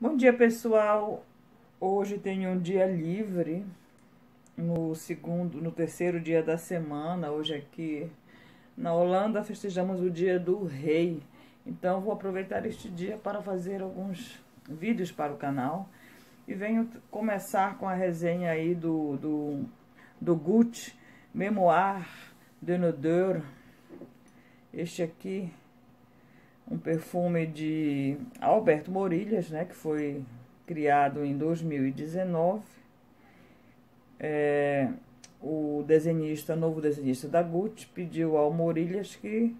Bom dia, pessoal. Hoje tenho um dia livre no segundo, no terceiro dia da semana. Hoje aqui na Holanda festejamos o dia do rei. Então vou aproveitar este dia para fazer alguns vídeos para o canal e venho começar com a resenha aí do do, do Gucci Memoir de Nodeur. Este aqui um perfume de Alberto Morilhas, né, que foi criado em 2019. É, o desenhista, novo desenhista da Gucci, pediu ao Morilhas que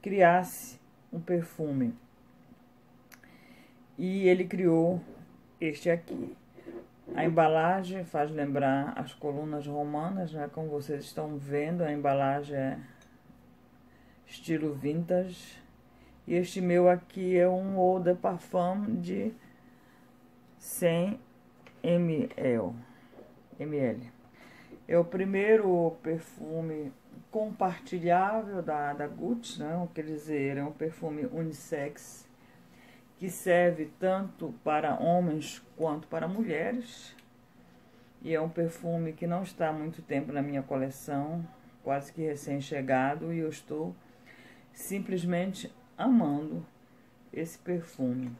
criasse um perfume. E ele criou este aqui. A embalagem faz lembrar as colunas romanas, né? Como vocês estão vendo, a embalagem é estilo vintage e este meu aqui é um Eau de Parfum de 100 ml. ml. É o primeiro perfume compartilhável da, da Gucci, né? quer dizer, é um perfume unissex que serve tanto para homens quanto para mulheres. E é um perfume que não está há muito tempo na minha coleção, quase que recém-chegado, e eu estou simplesmente amando esse perfume.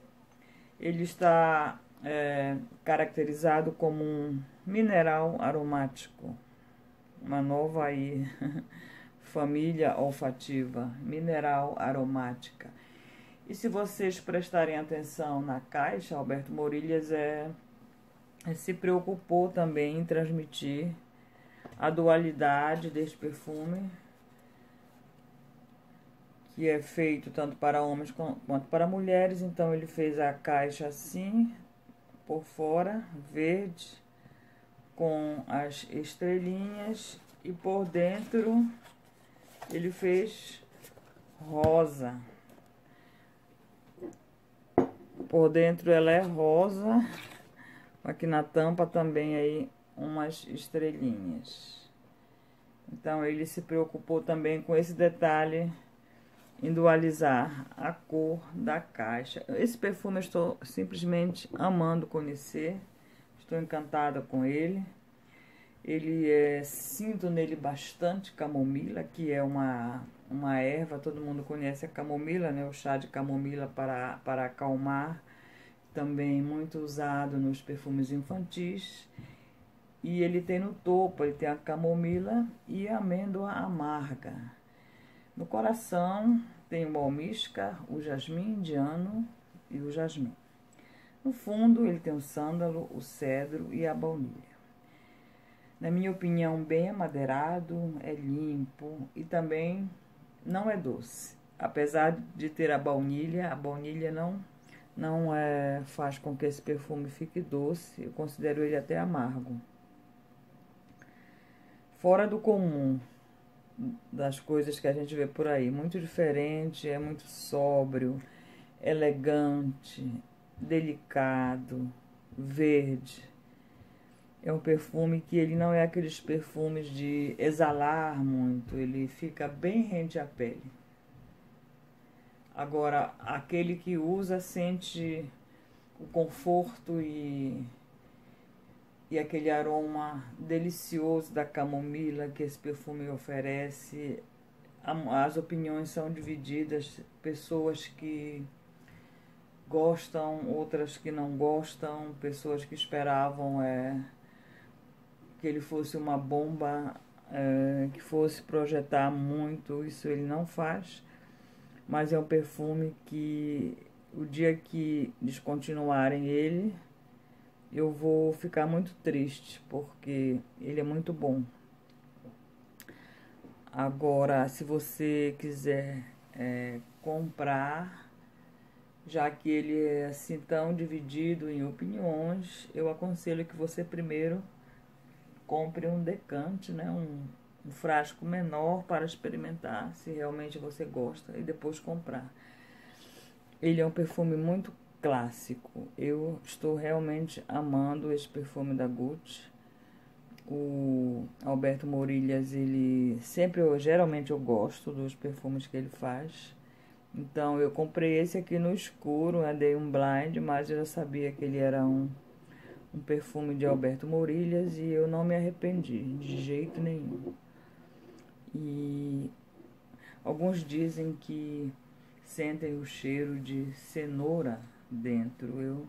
Ele está é, caracterizado como um mineral aromático, uma nova aí família olfativa, mineral aromática. E se vocês prestarem atenção na caixa, Alberto Morilhas é, é se preocupou também em transmitir a dualidade deste perfume que é feito tanto para homens quanto para mulheres. Então ele fez a caixa assim, por fora, verde, com as estrelinhas e por dentro ele fez rosa. Por dentro ela é rosa, aqui na tampa também aí umas estrelinhas. Então ele se preocupou também com esse detalhe em dualizar a cor da caixa. Esse perfume eu estou simplesmente amando conhecer. Estou encantada com ele. Ele é, sinto nele bastante camomila, que é uma, uma erva, todo mundo conhece a camomila, né? O chá de camomila para, para acalmar, também muito usado nos perfumes infantis. E ele tem no topo, ele tem a camomila e a amêndoa amarga. No coração tem o almíscar, o jasmim indiano e o jasmim. No fundo, ele tem o sândalo, o cedro e a baunilha. Na minha opinião, bem amadeirado, é limpo e também não é doce. Apesar de ter a baunilha, a baunilha não não é, faz com que esse perfume fique doce. Eu considero ele até amargo. Fora do comum, das coisas que a gente vê por aí. Muito diferente, é muito sóbrio, elegante, delicado, verde. É um perfume que ele não é aqueles perfumes de exalar muito, ele fica bem rente à pele. Agora, aquele que usa sente o conforto e e aquele aroma delicioso da camomila que esse perfume oferece. As opiniões são divididas, pessoas que gostam, outras que não gostam, pessoas que esperavam é, que ele fosse uma bomba, é, que fosse projetar muito, isso ele não faz, mas é um perfume que o dia que descontinuarem ele, eu vou ficar muito triste, porque ele é muito bom. Agora, se você quiser é, comprar, já que ele é assim tão dividido em opiniões, eu aconselho que você primeiro compre um decante, né, um, um frasco menor para experimentar se realmente você gosta e depois comprar. Ele é um perfume muito clássico. Eu estou realmente amando esse perfume da Gucci. O Alberto Morilhas, ele sempre, eu, geralmente eu gosto dos perfumes que ele faz. Então eu comprei esse aqui no escuro, né? dei um blind, mas eu já sabia que ele era um, um perfume de Alberto Morilhas e eu não me arrependi de jeito nenhum. E alguns dizem que sentem o cheiro de cenoura dentro. Eu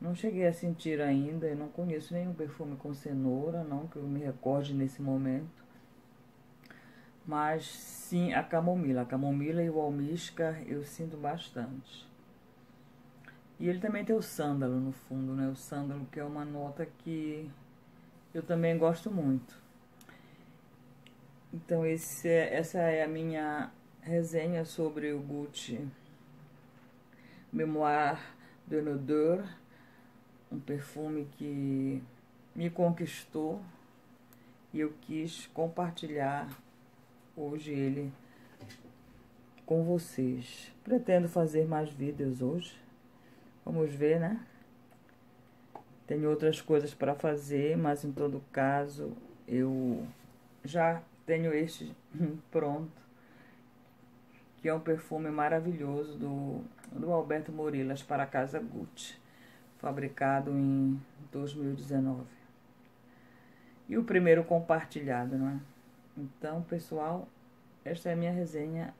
não cheguei a sentir ainda, eu não conheço nenhum perfume com cenoura, não que eu me recorde nesse momento. Mas sim a camomila. A camomila e o almíscar eu sinto bastante. E ele também tem o sândalo no fundo, né? O sândalo que é uma nota que eu também gosto muito. Então esse é, essa é a minha resenha sobre o Gucci Memoir de Nodeur, um perfume que me conquistou e eu quis compartilhar hoje ele com vocês. Pretendo fazer mais vídeos hoje. Vamos ver, né? Tenho outras coisas para fazer, mas em todo caso eu já tenho este pronto, que é um perfume maravilhoso do, do Alberto Morilas para a Casa Gucci, fabricado em 2019. E o primeiro compartilhado, não é? Então, pessoal, esta é a minha resenha.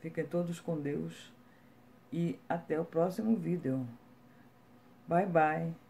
Fiquem todos com Deus e até o próximo vídeo. Bye, bye.